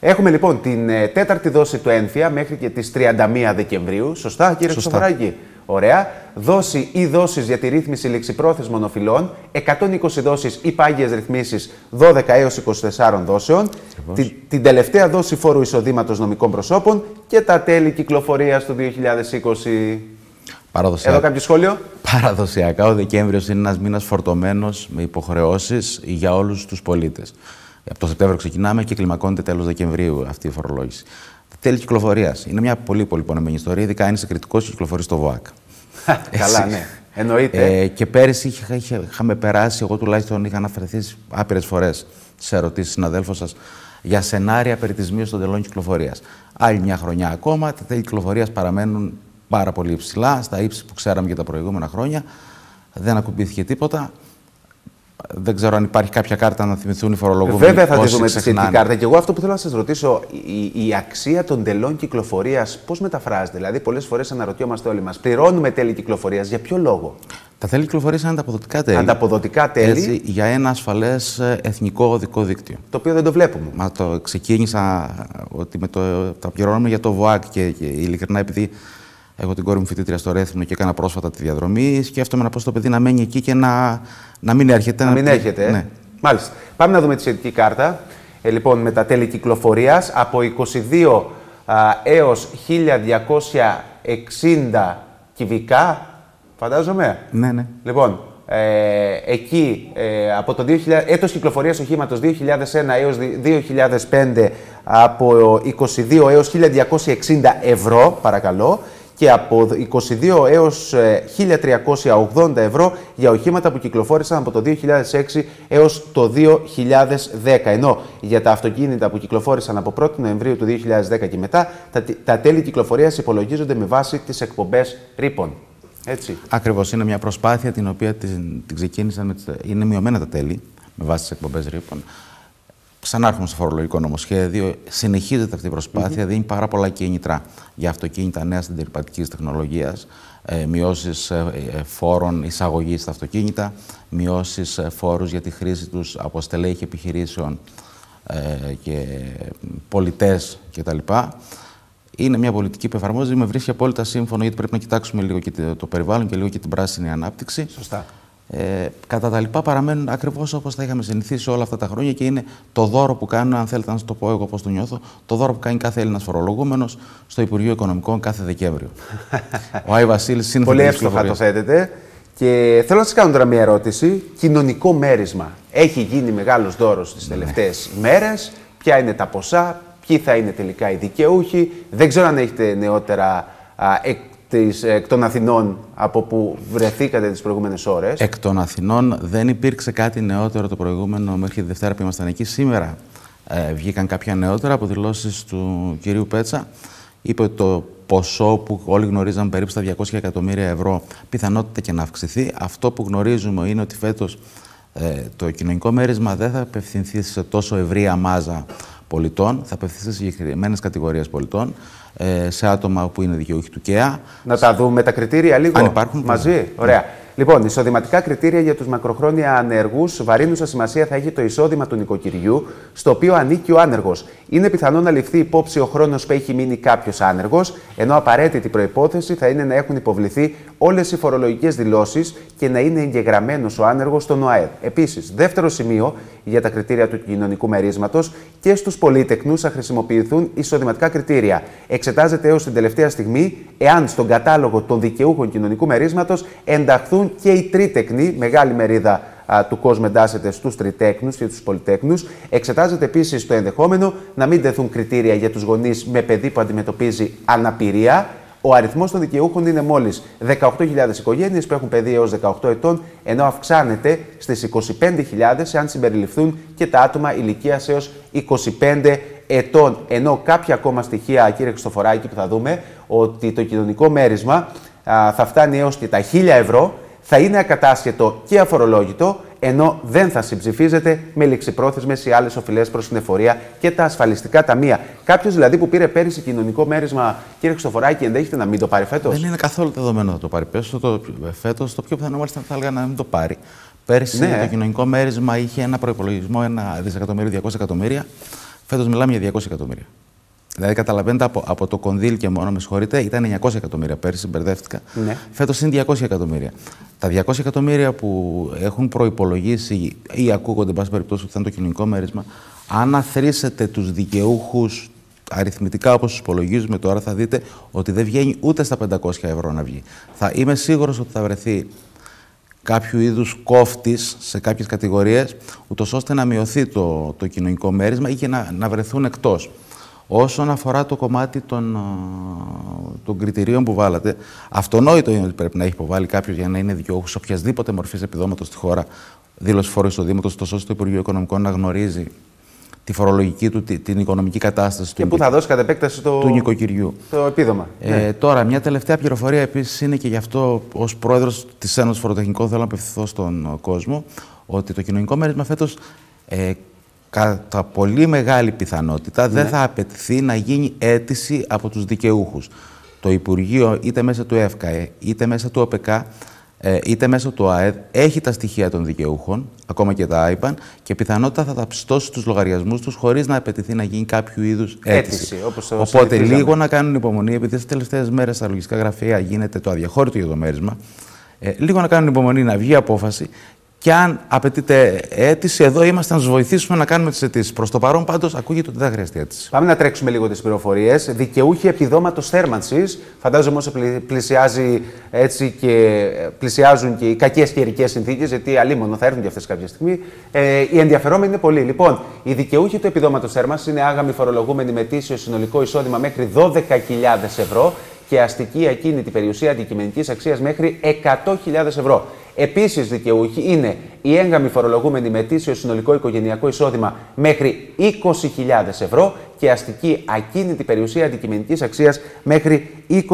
Έχουμε λοιπόν την ε, τέταρτη δόση του ένθια μέχρι και τις 31 Δεκεμβρίου. Σωστά, κύριε Χρυστοφαράκη. Ωραία. Δόση ή δόσεις για τη ρύθμιση ληξιπρόθεσμων οφειλών. 120 δόσεις ή πάγιες ρυθμίσεις 12 έως 24 δόσεων. Την, την τελευταία δόση φόρου εισοδήματος νομικών προσώπων και τα τέλη κυκλοφορίας του 2020. Παραδοσιακά. Εδώ κάποιο σχόλιο; Παραδοσιακά, ο Δεκέμβριος είναι ένας μήνας φορτωμένος με υποχρεώσεις για όλους τους πολίτες. Από το Σεπτέμβριο ξεκινάμε και κλιμακώνεται τέλος Δεκεμβρίου αυτή η φορολόγηση. Τέλη κυκλοφορίας. Είναι μια πολύ πολύ πονεμένη ιστορία, ειδικά είναι σε κριτικός και κυκλοφορείς στο ΒΟΑΚ. Καλά, ναι. Εννοείται. Ε, και πέρυσι είχα, είχα, είχαμε περάσει, εγώ τουλάχιστον είχα αναφερθεί άπειρες φορές σε ερωτήσεις συναδέλφων σας για σενάρια περί της μείωσης των τελών κυκλοφορίας. Άλλη μια χρονιά ακόμα, τα τέλη κυκλοφορίας παραμένουν πάρα πολύ υψηλά, στα ύψη που ξέραμε για τα προηγούμενα χρόνια. Δεν ακουμπήθηκε τίποτα. Δεν ξέρω αν υπάρχει κάποια κάρτα να θυμηθούν οι φορολογούμενοι. Βέβαια θα τη δούμε τη σχετική κάρτα. Και εγώ αυτό που θέλω να σας ρωτήσω, η, η αξία των τελών κυκλοφορίας πώς μεταφράζεται; Δηλαδή, πολλές φορές αναρωτιόμαστε όλοι μας, πληρώνουμε τέλη κυκλοφορίας. Για ποιο λόγο; Τα τέλη κυκλοφορίας είναι ανταποδοτικά τέλη. Ανταποδοτικά τέλη. Έτσι, για ένα ασφαλές εθνικό οδικό δίκτυο. Το οποίο δεν το βλέπουμε. Μα το ξεκίνησα ότι με το, τα πληρώνουμε για το ΒΟΑΚ και, και ειλικρινά επειδή Έχω την κόρη μου φοιτήτρια στο Ρέθυμνο και έκανα πρόσφατα τη διαδρομή. Σκέφτομαι να πω στο παιδί να μένει εκεί και να, να μην έρχεται. Να μην έρχεται. Ε. Ναι. Μάλιστα. Πάμε να δούμε τη σχετική κάρτα. Ε, λοιπόν, με τα τέλη κυκλοφορίας από 22 έως 1260 κυβικά. Φαντάζομαι. Ναι, ναι. Λοιπόν, ε, εκεί ε, από το 2000, έτος κυκλοφορίας οχήματος 2001 έως 2005 από 22 έως 1260 ευρώ, παρακαλώ, και από 22 έως 1.380 ε, ευρώ για οχήματα που κυκλοφόρησαν από το 2006 έως το 2010. Ενώ για τα αυτοκίνητα που κυκλοφόρησαν από 1η Νοεμβρίου του 2010 και μετά, τα, τα τέλη κυκλοφορίας υπολογίζονται με βάση τις εκπομπές ρήπων. Έτσι. Ακριβώς. Είναι μια προσπάθεια την οποία την, την ξεκίνησαν, με, είναι μειωμένα τα τέλη με βάση τις εκπομπές ρήπων ξανάρχομαι στο φορολογικό νομοσχέδιο. Συνεχίζεται αυτή η προσπάθεια, mm -hmm. δίνει πάρα πολλά κίνητρα για αυτοκίνητα νέας συντηρηματική τεχνολογίας. Ε, μειώσεις ε, ε, φόρων εισαγωγής στα αυτοκίνητα, μειώσεις ε, φόρους για τη χρήση τους από στελέχη επιχειρήσεων ε, και πολιτές κτλ. Είναι μια πολιτική που εφαρμόζεται. Με βρίσκει απόλυτα σύμφωνο γιατί πρέπει να κοιτάξουμε λίγο και το περιβάλλον και λίγο και την πράσινη ανάπτυξη. Σωστά. Ε, κατά τα λοιπά παραμένουν ακριβώς όπως τα είχαμε συνηθίσει όλα αυτά τα χρόνια και είναι το δώρο που κάνουν, αν θέλετε να σας το πω εγώ πώς το νιώθω, το δώρο που κάνει κάθε Έλληνας φορολογούμενος στο Υπουργείο Οικονομικών κάθε Δεκέμβριο. Ο Άι Βασίλης είναι Πολύ εύστοχα το θέτετε. Και θέλω να σας κάνω τώρα μια ερώτηση. Κοινωνικό μέρισμα. Έχει γίνει μεγάλος δώρος τις τελευταίες ναι. μέρες; Ποια είναι τα ποσά, ποιοι θα είναι τελικά οι δικαιούχοι; Δεν ξέρω αν έχετε νεότερα της, εκ των Αθηνών από που βρεθήκατε τις προηγούμενες ώρες. Εκ των Αθηνών δεν υπήρξε κάτι νεότερο το προηγούμενο μέχρι τη Δευτέρα που ήμασταν εκεί. Σήμερα ε, βγήκαν κάποια νεότερα από δηλώσεις του κυρίου Πέτσα. Είπε ότι το ποσό που όλοι γνωρίζαμε περίπου στα 200 εκατομμύρια ευρώ πιθανότητα και να αυξηθεί. Αυτό που γνωρίζουμε είναι ότι φέτος ε, το κοινωνικό μέρισμα δεν θα απευθυνθεί σε τόσο ευρία μάζα πολιτών, θα απευθυνθεί σε συγκεκριμένες κατηγορίες πολιτών, ε, σε άτομα που είναι δικαιούχοι του ΚΕΑ. Να τα δούμε τα κριτήρια λίγο. Αν υπάρχουν. Μαζί. Ωραία. Λοιπόν, εισοδηματικά κριτήρια για τους μακροχρόνια ανεργούς. Βαρύνουσα σημασία θα έχει το εισόδημα του νοικοκυριού, στο οποίο ανήκει ο άνεργος. Είναι πιθανό να ληφθεί υπόψη ο χρόνος που έχει μείνει κάποιος άνεργος, ενώ απαραίτητη προπόθεση θα είναι να έχουν υποβληθεί όλες οι φορολογικές δηλώσεις και να είναι εγγεγραμμένος ο άνεργος στον ΟΑΕΔ. Επίσης, δεύτερο σημείο για τα κριτήρια του κοινωνικού μερίσματος και στους πολίτεκνους θα χρησιμοποιηθούν εισοδηματικά κριτήρια. Εξετάζεται έως την τελευταία στιγμή εάν στον κατάλογο των δικαιούχων κοινωνικού μερίσματος ενταχθούν και οι τρίτεκνοι, μεγάλη μερίδα α, του κόσμου εντάσσεται στους τριτέκνους και τους πολυτέκνους. Εξετάζεται επίσης το ενδεχόμενο να μην τεθούν κριτήρια για τους γονείς με παιδί που αντιμετωπίζει αναπηρία. Ο αριθμός των δικαιούχων είναι μόλις 18.000 οικογένειες που έχουν παιδί έως 18 ετών, ενώ αυξάνεται στις 25.000 αν συμπεριληφθούν και τα άτομα ηλικία έως 25 ετών. Ενώ κάποια ακόμα στοιχεία, κύριε Χριστοφοράκη, που θα δούμε, ότι το κοινωνικό μέρισμα θα φτάνει έως και τα 1000 ευρώ, θα είναι ακατάσχετο και αφορολόγητο, ενώ δεν θα συμψηφίζεται με ληξιπρόθεσμες ή άλλες οφειλές προς την εφορία και τα ασφαλιστικά ταμεία. Κάποιος δηλαδή που πήρε πέρυσι κοινωνικό μέρισμα, κύριε Χρυστοφοράκη, ενδέχεται να μην το πάρει φέτος; Δεν είναι καθόλου δεδομένο να το πάρει φέτος. Το πιο πιθανό μάλιστα θα έλεγα να μην το πάρει. Πέρυσι ναι. το κοινωνικό μέρισμα είχε ένα προπολογισμό, ένα δισεκατομμύριο, 200 εκατομμύρια. Φέτος μιλάμε για 200 εκατομμύρια. Δηλαδή, καταλαβαίνετε από, από το κονδύλι και μόνο, με συγχωρείτε, ήταν 900 εκατομμύρια πέρσι, μπερδεύτηκα. Ναι. Φέτος είναι 200 εκατομμύρια. Τα 200 εκατομμύρια που έχουν προπολογίσει ή ακούγονται, εν πάση περιπτώσει, ότι θα είναι το κοινωνικό μέρισμα, αν αθροίσετε τους δικαιούχους αριθμητικά όπως τους υπολογίζουμε τώρα, θα δείτε ότι δεν βγαίνει ούτε στα 500 ευρώ να βγει. Θα είμαι σίγουρος ότι θα βρεθεί κάποιο είδους κόφτης σε κάποιες κατηγορίες, ούτως ώστε να μειωθεί το, το κοινωνικό μέρισμα ή και να, να βρεθούν εκτός. Όσον αφορά το κομμάτι των, των κριτηρίων που βάλατε, αυτονόητο είναι ότι πρέπει να έχει υποβάλει κάποιος για να είναι δικαιούχος οποιασδήποτε μορφής επιδόματος στη χώρα, δήλωση φόρου εισοδήματο, τόσο ώστε το Υπουργείο Οικονομικών να γνωρίζει τη φορολογική του, την οικονομική κατάσταση και του, που θα δώσει κατ' επέκταση το, του νοικοκυριού. Το επίδομα. Ε, ναι. Τώρα, μια τελευταία πληροφορία επίσης είναι και γι' αυτό ως πρόεδρος της Ένωσης Φοροτεχνικών θέλω να απευθυνθώ στον κόσμο ότι το κοινωνικό μέρισμα φέτος ε, κατά πολύ μεγάλη πιθανότητα δεν ναι. θα απαιτηθεί να γίνει αίτηση από τους δικαιούχους. Το Υπουργείο είτε μέσα του ΕΦΚΑΕ είτε μέσα του ΟΠΕΚΑ ε, είτε μέσω του ΑΕΔ έχει τα στοιχεία των δικαιούχων, ακόμα και τα IPAN, και πιθανότητα θα τα πιστώσει στους λογαριασμούς τους χωρίς να απαιτηθεί να γίνει κάποιο είδους αίτηση. αίτηση όπως το Οπότε λίγο να κάνουν υπομονή, επειδή τις τελευταίες μέρες στα λογιστικά γραφεία γίνεται το αδιαχώρητο για το μέρισμα, ε, λίγο να κάνουν υπομονή να βγει απόφαση και αν απαιτείται αίτηση, εδώ είμαστε να τους βοηθήσουμε να κάνουμε τις αιτήσεις. Προς το παρόν, πάντως, ακούγεται ότι δεν θα χρειαστεί αίτηση. Πάμε να τρέξουμε λίγο τις πληροφορίες. Δικαιούχοι επιδόματος θέρμανσης. Φαντάζομαι όσο πλησιάζει έτσι και ε, πλησιάζουν και οι κακές καιρικέ συνθήκες, γιατί αλλήμον θα έρθουν και αυτές κάποια στιγμή. Ε, οι ενδιαφερόμενοι είναι πολλοί. Λοιπόν, οι δικαιούχοι του επιδόματος θέρμανσης είναι άγαμοι φορολογούμενοι με τήσιο συνολικό εισόδημα μέχρι 12.000 ευρώ και αστική ακίνητη περιουσία αντικειμενικής αξίας μέχρι 100.000 ευρώ. Επίσης, δικαιούχοι είναι οι έγκαμοι φορολογούμενοι με τήσιο συνολικό οικογενειακό εισόδημα μέχρι 20.000 ευρώ και αστική ακίνητη περιουσία αντικειμενικής αξίας μέχρι 20.000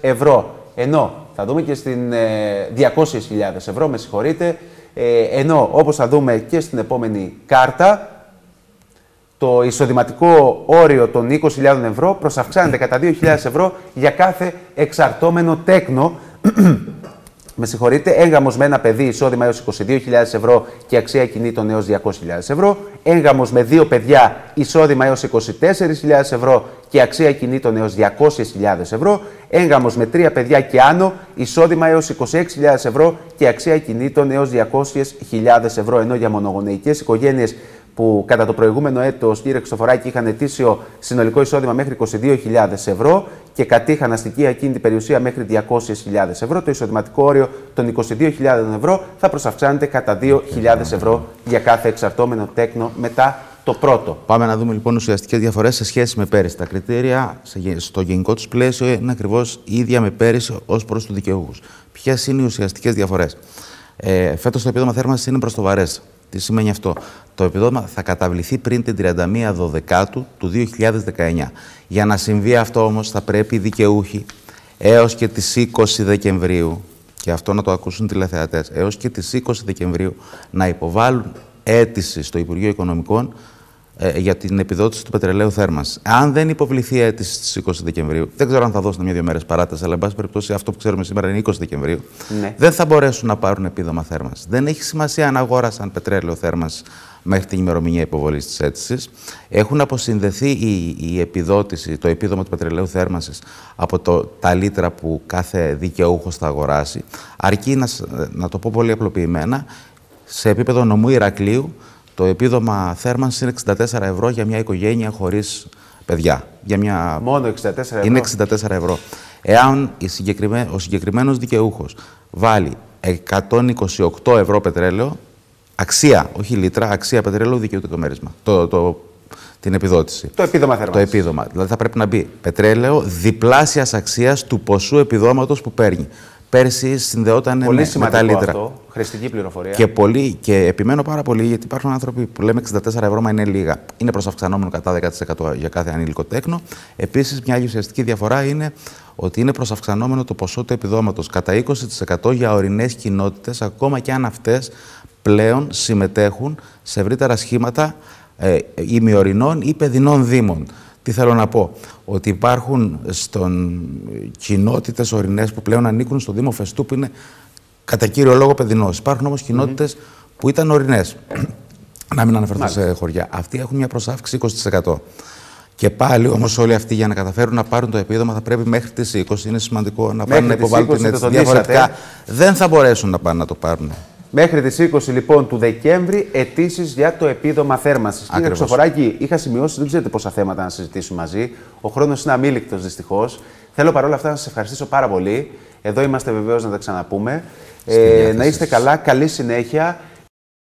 ευρώ. Ενώ θα δούμε και στην 200.000 ε, ευρώ, με συγχωρείτε, ε, ενώ όπως θα δούμε και στην επόμενη κάρτα, το εισοδηματικό όριο των 20.000 ευρώ προσαυξάνεται κατά 2.000 ευρώ για κάθε εξαρτώμενο τέκνο με συγχωρείτε, έγγαμος με ένα παιδί εισόδημα έως 22.000 ευρώ και αξία κινήτων έως 200.000 ευρώ. Έγγαμος με δύο παιδιά εισόδημα έως 24.000 ευρώ και αξία κινήτων έως 200.000 ευρώ. Έγγαμος με τρία παιδιά και άνω εισόδημα έως 26.000 ευρώ και αξία κινήτων έως 200.000 ευρώ. Ενώ για μονογονεϊκές οικογένειες που κατά το προηγούμενο έτος, κύριε Χρυστοφοράκη, είχαν ετήσιο συνολικό εισόδημα μέχρι 22.000 ευρώ και κατήχαν αστική ακίνητη περιουσία μέχρι 200.000 ευρώ. Το εισοδηματικό όριο των 22.000 ευρώ θα προσαυξάνεται κατά 2.000 ευρώ για κάθε εξαρτώμενο τέκνο μετά το πρώτο. Πάμε να δούμε λοιπόν ουσιαστικές διαφορές σε σχέση με πέρυσι. Τα κριτήρια στο γενικό τους πλαίσιο είναι ακριβώς ίδια με πέρυσι ως προς τους δικαιούχους. Ποιες είναι οι ουσιαστικές διαφορές; Ε, Φέτος το επίδομα θέρμανσης είναι προς το βαρές. Τι σημαίνει αυτό; Το επιδόμα θα καταβληθεί πριν την 31 Δωδεκάτου του 2019. Για να συμβεί αυτό όμως θα πρέπει οι δικαιούχοι έως και τις 20 Δεκεμβρίου, και αυτό να το ακούσουν τηλεθεατές, έως και τις 20 Δεκεμβρίου να υποβάλουν αίτηση στο Υπουργείο Οικονομικών ε, για την επιδότηση του πετρελαίου θέρμανσης. Αν δεν υποβληθεί αίτηση στις 20 Δεκεμβρίου, δεν ξέρω αν θα δώσουν μια-δύο μέρες παράταση, αλλά εν πάση περιπτώσει αυτό που ξέρουμε σήμερα είναι 20 Δεκεμβρίου, ναι. δεν θα μπορέσουν να πάρουν επίδομα θέρμανσης. Δεν έχει σημασία αν αγόρασαν πετρέλαιο θέρμανσης μέχρι την ημερομηνία υποβολής της αίτησης. Έχουν αποσυνδεθεί η, η επιδότηση, το επίδομα του πετρελαίου θέρμανσης από το, τα λίτρα που κάθε δικαιούχος θα αγοράσει. Αρκεί να, να το πω πολύ απλοποιημένα, σε επίπεδο νομού Ηρακλείου, το επίδομα θέρμανσης είναι 64 ευρώ για μια οικογένεια χωρίς παιδιά. Για μια... Μόνο 64 ευρώ. Είναι 64 ευρώ. Εάν ο συγκεκριμένος δικαιούχος βάλει 128 ευρώ πετρέλαιο, αξία, όχι λίτρα, αξία πετρέλαιο δικαιούται το μέρισμα. Το, το, την επιδότηση. Το επίδομα θέρμανσης. Το επίδομα. Δηλαδή θα πρέπει να μπει πετρέλαιο διπλάσιας αξίας του ποσού επιδόματος που παίρνει. Πέρσι συνδεόταν πολύ με, με τα λίτρα. Αυτό, χρηστική πληροφορία. Και, πολύ, και επιμένω πάρα πολύ γιατί υπάρχουν άνθρωποι που λέμε 64 ευρώ, μα είναι λίγα. Είναι προς αυξανόμενο κατά 10% για κάθε ανήλικο τέκνο. Επίσης, μια άλλη ουσιαστική διαφορά είναι ότι είναι προς αυξανόμενο το ποσό του επιδόματος κατά 20% για ορεινές κοινότητες, ακόμα και αν αυτές πλέον συμμετέχουν σε ευρύτερα σχήματα ε, ημιορεινών ή παιδινών δήμων. Τι θέλω να πω, ότι υπάρχουν στον κοινότητες ορεινές που πλέον ανήκουν στο Δήμο Φεστού που είναι κατά κύριο λόγο παιδινός. Υπάρχουν όμως κοινότητες που ήταν ορεινές. Να μην αναφερθώ σε χωριά. Αυτοί έχουν μια προσάυξη 20%. Και πάλι όμως όλοι αυτοί για να καταφέρουν να πάρουν το επίδομα θα πρέπει μέχρι τις 20. Είναι σημαντικό να πάνε να υποβάλουν την αίτηση. Διαφορετικά δεν θα μπορέσουν να πάνε να το πάρουν. Μέχρι τις 20 λοιπόν του Δεκέμβρη αιτήσεις για το επίδομα θέρμανσης. Κύριε Χρυσοφοράκη, είχα σημειώσει, δεν ξέρετε πόσα θέματα να συζητήσουμε μαζί. Ο χρόνος είναι αμήλικτος δυστυχώς. Θέλω παρόλα αυτά να σας ευχαριστήσω πάρα πολύ. Εδώ είμαστε βεβαίως να τα ξαναπούμε. Ε, να είστε καλά, καλή συνέχεια.